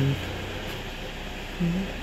Mm-hmm. Hmm.